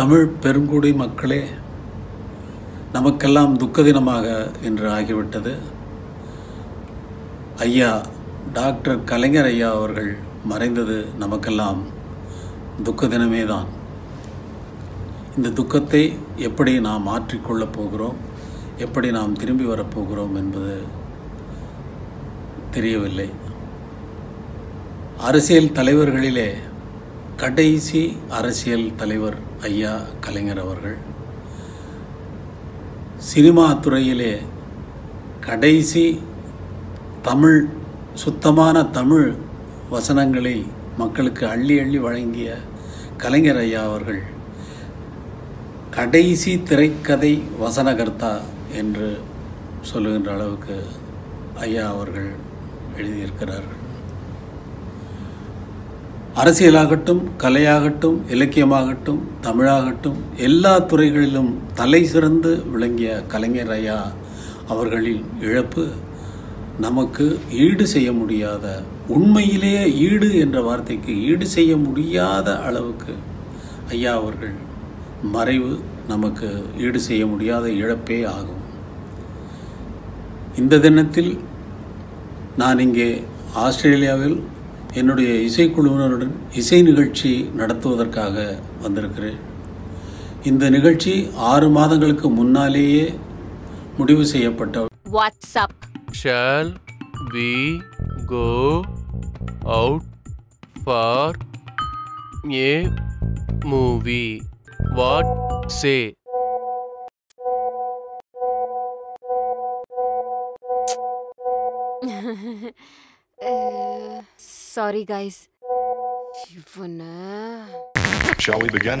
தமிழ் பெருங்குடி மக்களே நமக்கெல்லாம் துக்க தினமாக இன்று ஆகிவிட்டது. ஐயா டாக்டர் கலைஞர் ஐயா அவர்கள் மறைந்தது நமக்கெல்லாம் துக்க தினமே தான் இந்த துக்கத்தை எப்படி நாம் மாற்றிக்கொள்ளப் போகிறோம்? எப்படி நாம் திரும்பி வரப்போகிறோம் என்பது தெரியவில்லை. அரசியல் தலைவர்களிலே கடைசி அரசியல் தலைவர் ஐயா கலைஞர் அவர்கள் சினிமா துறையிலே கடைசி தமிழ் சுத்தமான தமிழ் வசனங்களை மக்களுக்கு அள்ளி அள்ளி வழங்கிய கலைஞர் ஐயா அவர்கள் கடைசி திரைக்கதை வசனகர்த்தா என்று சொல்லுகின்ற அளவுக்கு ஐயா அவர்கள் எழுதியிருக்கிறார்கள். அரசியலாகட்டும் கலையாகட்டும் இலக்கியமாகட்டும் தமிழாகட்டும் எல்லா துறைகளிலும் தலை சிறந்து விளங்கிய கலைஞர் ஐயா அவர்களின் இழப்பு நமக்கு ஈடு செய்ய முடியாத உண்மையிலேயே ஈடு என்ற வார்த்தைக்கு ஈடு செய்ய முடியாத அளவுக்கு ஐயா அவர்கள் மறைவு நமக்கு ஈடு செய்ய முடியாத இழப்பே ஆகும். இந்த தினத்தில் நான் இங்கே ஆஸ்திரேலியாவில் என்னுடைய இசைக்குழுவினருடன் இசை நிகழ்ச்சி நடத்துவதற்காக வந்திருக்கிறேன் இந்த நிகழ்ச்சி ஆறு மாதங்களுக்கு முன்னாலேயே முடிவு செய்யப்பட்ட What's up? Shall we go out for a movie? What Sorry, guys. Shall we begin?